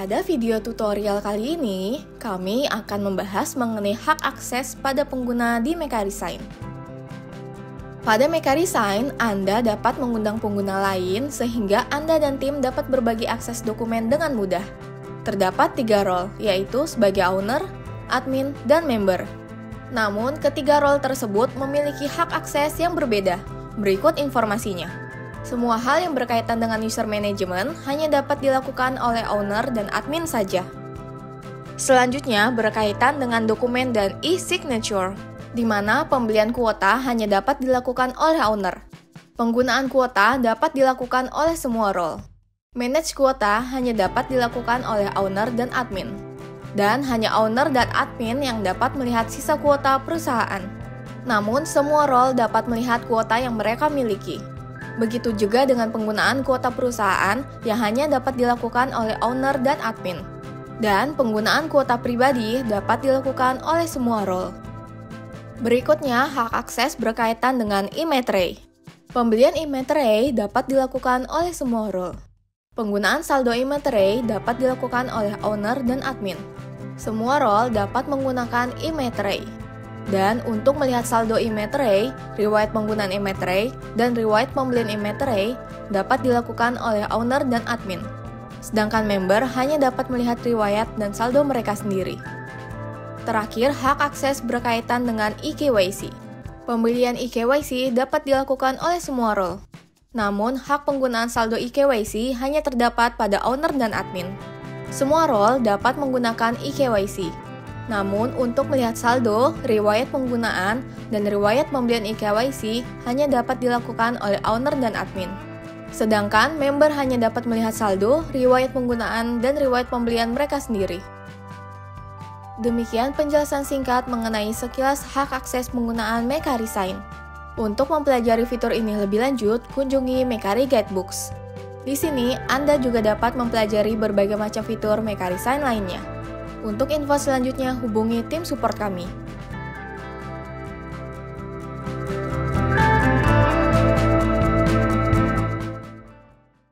Pada video tutorial kali ini, kami akan membahas mengenai hak akses pada pengguna di Mekaresign. Pada Mekaresign, Anda dapat mengundang pengguna lain sehingga Anda dan tim dapat berbagi akses dokumen dengan mudah. Terdapat tiga role, yaitu sebagai owner, admin, dan member. Namun, ketiga role tersebut memiliki hak akses yang berbeda. Berikut informasinya. Semua hal yang berkaitan dengan user management hanya dapat dilakukan oleh owner dan admin saja. Selanjutnya berkaitan dengan dokumen dan e-signature, di mana pembelian kuota hanya dapat dilakukan oleh owner. Penggunaan kuota dapat dilakukan oleh semua role. Manage kuota hanya dapat dilakukan oleh owner dan admin. Dan hanya owner dan admin yang dapat melihat sisa kuota perusahaan. Namun, semua role dapat melihat kuota yang mereka miliki. Begitu juga dengan penggunaan kuota perusahaan yang hanya dapat dilakukan oleh owner dan admin. Dan penggunaan kuota pribadi dapat dilakukan oleh semua role. Berikutnya, hak akses berkaitan dengan e-metre. Pembelian e-metre dapat dilakukan oleh semua role. Penggunaan saldo e-metre dapat dilakukan oleh owner dan admin. Semua role dapat menggunakan e-metre. Dan untuk melihat saldo e-metre, riwayat penggunaan e-metre, dan riwayat pembelian e-metre dapat dilakukan oleh owner dan admin. Sedangkan member hanya dapat melihat riwayat dan saldo mereka sendiri. Terakhir, hak akses berkaitan dengan eKYC. Pembelian eKYC dapat dilakukan oleh semua role. Namun, hak penggunaan saldo eKYC hanya terdapat pada owner dan admin. Semua role dapat menggunakan eKYC, namun, untuk melihat saldo, riwayat penggunaan, dan riwayat pembelian eKYC hanya dapat dilakukan oleh owner dan admin. Sedangkan member hanya dapat melihat saldo, riwayat penggunaan, dan riwayat pembelian mereka sendiri. Demikian penjelasan singkat mengenai sekilas hak akses penggunaan Mekari Sign. Untuk mempelajari fitur ini lebih lanjut, kunjungi Mekari Guidebooks. Di sini, Anda juga dapat mempelajari berbagai macam fitur Mekari Sign lainnya. Untuk info selanjutnya hubungi tim support kami.